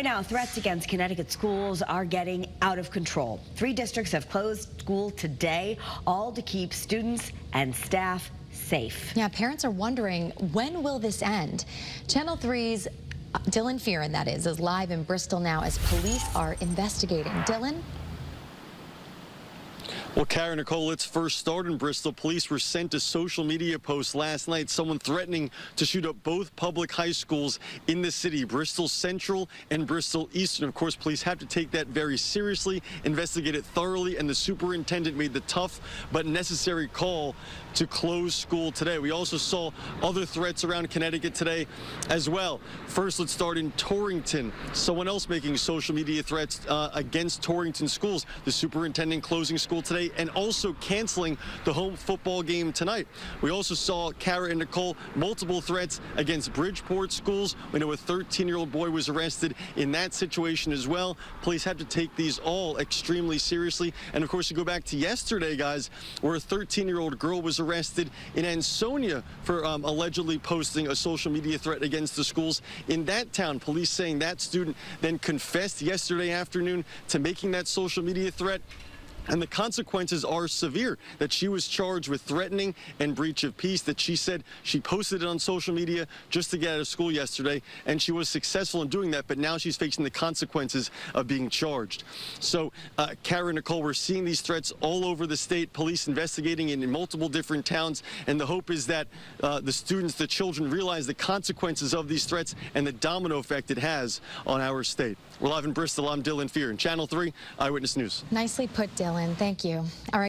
Right now, threats against Connecticut schools are getting out of control. Three districts have closed school today, all to keep students and staff safe. Yeah, parents are wondering, when will this end? Channel 3's uh, Dylan Fearon, that is, is live in Bristol now as police are investigating. Dylan? Well, Kara and Nicole, let's first start in Bristol. Police were sent a social media post last night, someone threatening to shoot up both public high schools in the city, Bristol Central and Bristol Eastern. Of course, police have to take that very seriously, investigate it thoroughly, and the superintendent made the tough but necessary call to close school today. We also saw other threats around Connecticut today as well. First, let's start in Torrington. Someone else making social media threats uh, against Torrington schools. The superintendent closing school today and also canceling the home football game tonight. We also saw Kara and Nicole multiple threats against Bridgeport schools. We know a 13-year-old boy was arrested in that situation as well. Police have to take these all extremely seriously. And of course, you go back to yesterday, guys, where a 13-year-old girl was arrested in Ansonia for um, allegedly posting a social media threat against the schools in that town. Police saying that student then confessed yesterday afternoon to making that social media threat and the consequences are severe, that she was charged with threatening and breach of peace, that she said she posted it on social media just to get out of school yesterday, and she was successful in doing that, but now she's facing the consequences of being charged. So, uh, Kara and Nicole, we're seeing these threats all over the state, police investigating in, multiple different towns, and the hope is that uh, the students, the children, realize the consequences of these threats and the domino effect it has on our state. We're live in Bristol. I'm Dylan Fearon Channel 3 Eyewitness News. Nicely put, Dylan. Thank you. All right.